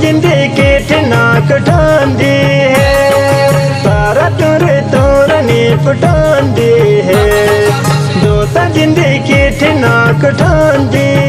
जिंदे के ठनाक ठांदी है। सारा तुर तोरनी पटांदी है। दोता जिंदे के ठनाक ठांदी